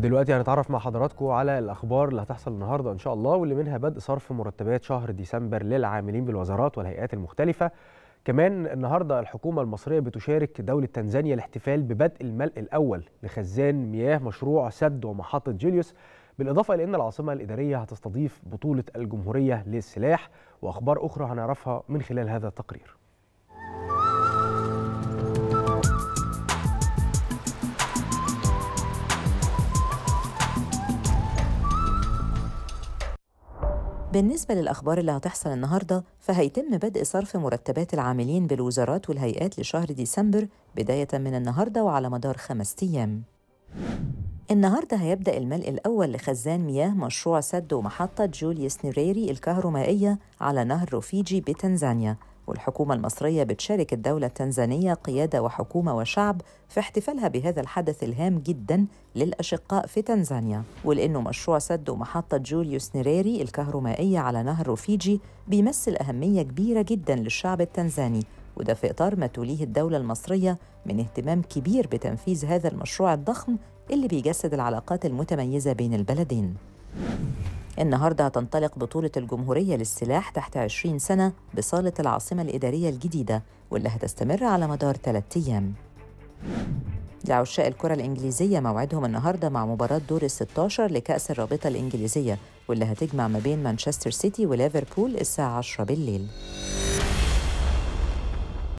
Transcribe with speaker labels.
Speaker 1: دلوقتي هنتعرف مع حضراتكم على الأخبار اللي هتحصل النهارده إن شاء الله واللي منها بدء صرف مرتبات شهر ديسمبر للعاملين بالوزارات والهيئات المختلفة. كمان النهارده الحكومة المصرية بتشارك دولة تنزانيا الاحتفال ببدء الملء الأول لخزان مياه مشروع سد ومحطة جوليوس بالإضافة إلى إن العاصمة الإدارية هتستضيف بطولة الجمهورية للسلاح وأخبار أخرى هنعرفها من خلال هذا التقرير.
Speaker 2: بالنسبة للأخبار اللي هتحصل النهاردة فهيتم بدء صرف مرتبات العاملين بالوزارات والهيئات لشهر ديسمبر بداية من النهاردة وعلى مدار خمس أيام. النهاردة هيبدأ الملء الأول لخزان مياه مشروع سد ومحطة جوليوس نيريري الكهرومائية على نهر روفيجي بتنزانيا. والحكومة المصرية بتشارك الدولة التنزانية قيادة وحكومة وشعب في احتفالها بهذا الحدث الهام جدا للأشقاء في تنزانيا. ولأنه مشروع سد ومحطة جوليوس نيريري الكهرومائية على نهر روفيجي بيمثل أهمية كبيرة جدا للشعب التنزاني وده في إطار ما توليه الدولة المصرية من اهتمام كبير بتنفيذ هذا المشروع الضخم اللي بيجسد العلاقات المتميزة بين البلدين. النهارده هتنطلق بطولة الجمهورية للسلاح تحت 20 سنة بصالة العاصمة الإدارية الجديدة واللي هتستمر على مدار ثلاثة أيام. لعشاق الكرة الإنجليزية موعدهم النهاردة مع مباراة دور ال 16 لكأس الرابطة الإنجليزية واللي هتجمع ما بين مانشستر سيتي وليفربول الساعة 10 بالليل.